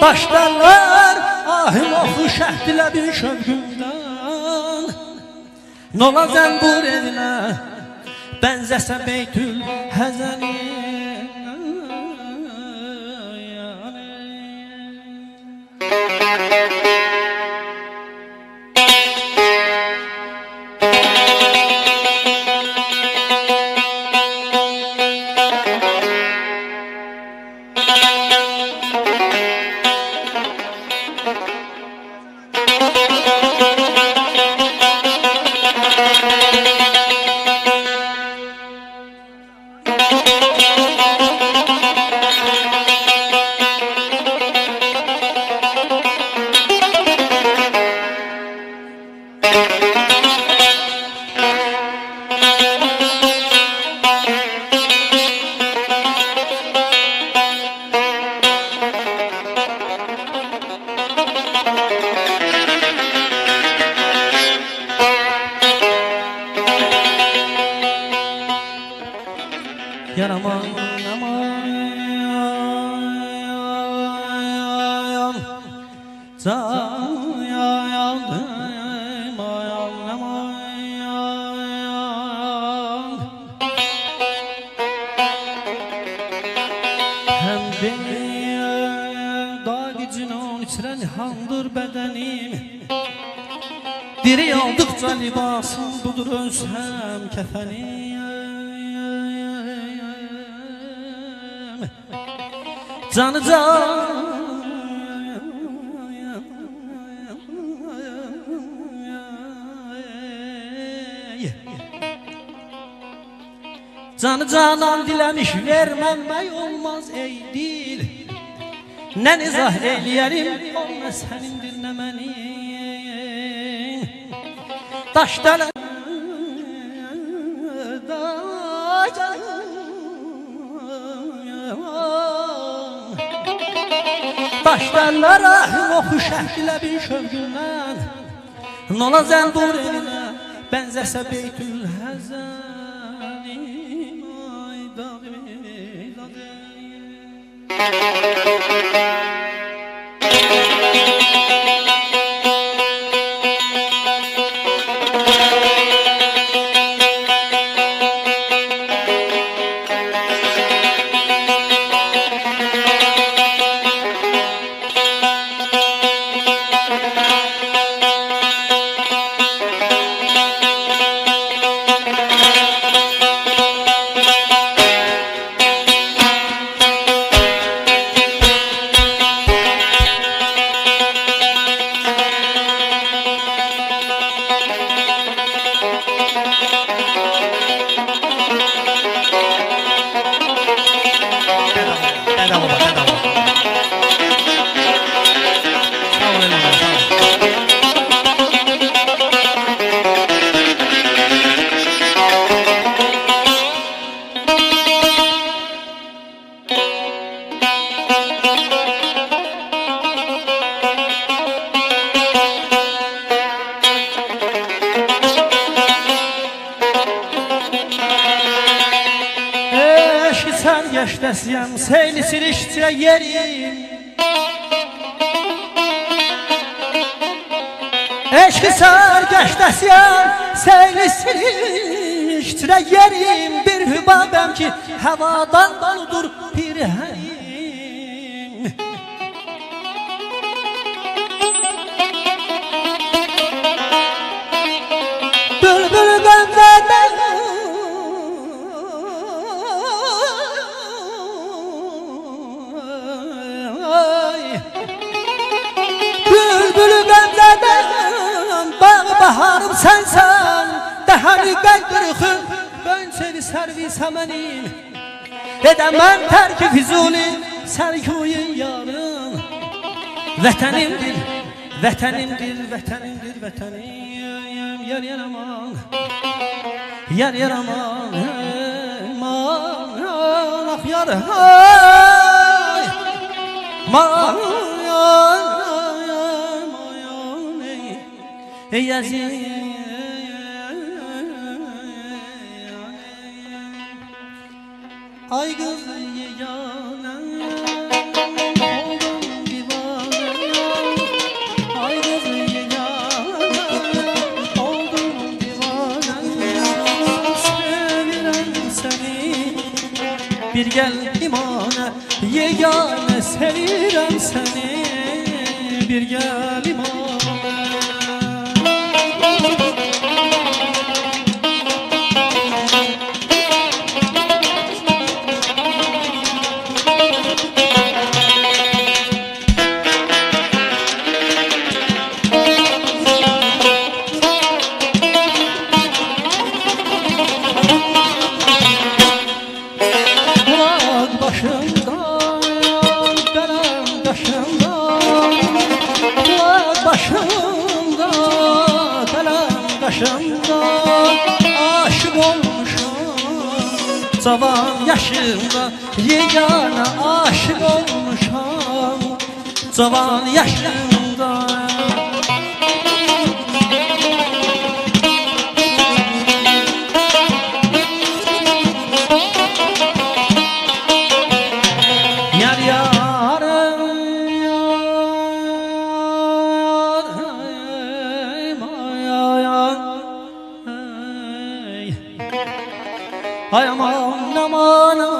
Daşlarlar ahim oxu şəhdilədin şövgümdən Nola zənbur edinə Bənzəsə beytül həzəli İçren handır bedenim. Diri aldıkça libasım budur özhem kefenim. Canı can Canı canan dilemiş vermemek olmaz ey dil Nə nizah eləyərim Olma sənindir nə məni Daş dələn Daş dəllərə ah, Oxu oh, şəhkilə bir şövgündən Nola zəndur elinə Bənzəsə beytünə Sərgəşdəsiyəm Seyli siriştirə yerim. Eşki sərgəşdəsiyəm Seyli siriştirə yerim. Bir hübabəm ki Həvadan doludur bir hərim baharım sensen Dehari qeydırıxın Ben seni servis hemenim Edemem terki fizuli Serkuyin yarın. Vətənimdir, vətənimdir, vətənimdir, vətənim Yar yar aman, yar yar aman Aman, ah yar ay Man, yar, ey aziz. Ay kız yegane Oldum divane Ay kız yegane Oldum divane Sevirem seni Bir gel imana. Yegane sevirem seni Bir gel kaşımdan Aşık olmuşum Cavan yaşımda Yegane aşık olmuşam Cavan yaşımda I aman aman aman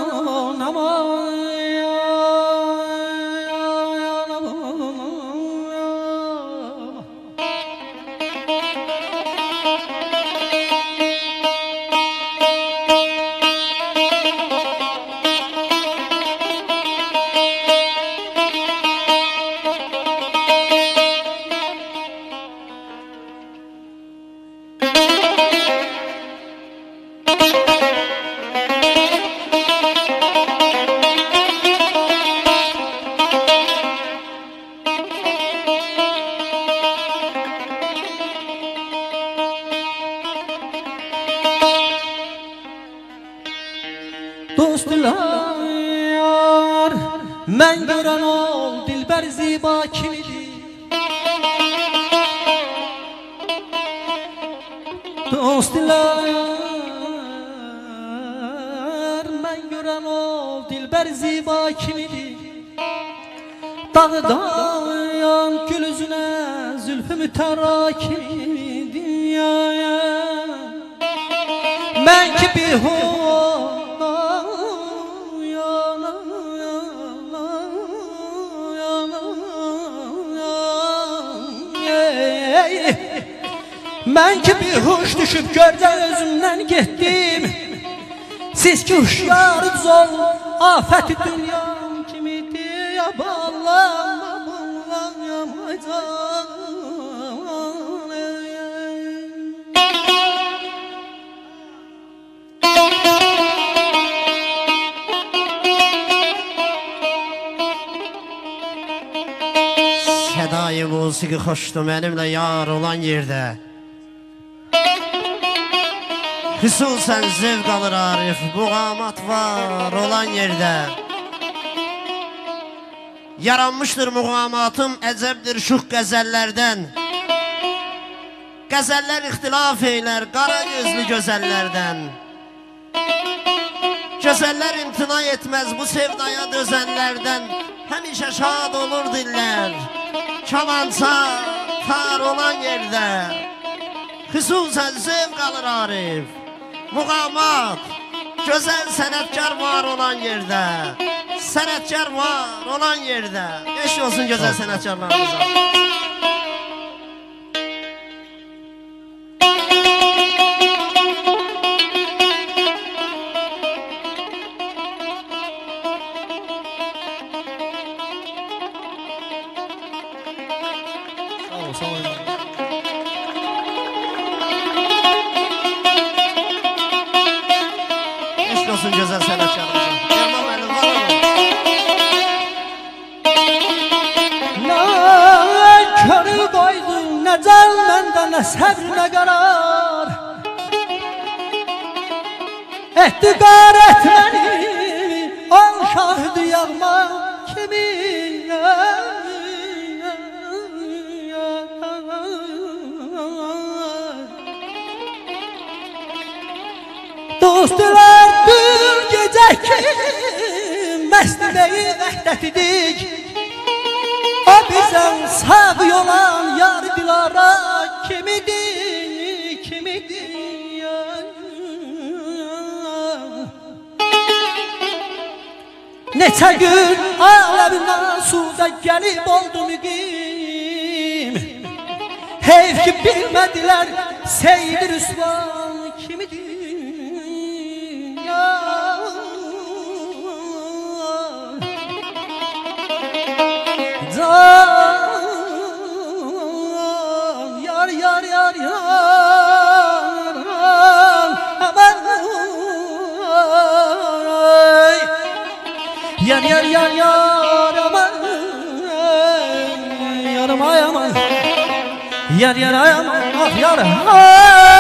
Dostlar Mən görən ol Dilbər ziba kimidir Dağdan gül üzünə Zülfü mütərakimi dünyaya Mən ki bir hona Mən ki bir huş düşüb gördən özümdən getdim Siz ki huşyarız ol afəti dünyam kimidir Ya ballam, ballam, yamaycan Sədayı musiqi xoşdur mənimlə yar olan yerdə Xüsusən zevq alır Arif Bu qamat var olan yerdə. Yaranmışdır muğamatım əcəbdir şux qəzəllərdən. Qəzəllər ixtilaf eylər qara gözlü gözəllərdən. Gözəllər imtina etməz bu sevdaya dözənlərdən. Həmişə şad olur dillər Kamança tar olan yerdə. Xüsusən zevq alır Arif Muğamat Gözəl sənətkar var olan yerdə Sənətkar var olan yerdə. Eşk olsun gözəl sənətkarlarımıza Mevlana səbrinə qarar Etdi qar etməni Al şahdı yağma kimi Dostlar dün gecə ki Məsdibəyi vəhdətidik O bizən sabi olan yar dilara kimidir, kimidir ya? Neçə gün aləmdən suda gəlib oldu müqim Heyf ki bilmədilər Seyid Rüsvan kimidir ya? Can yar yar ay aman ah yar ay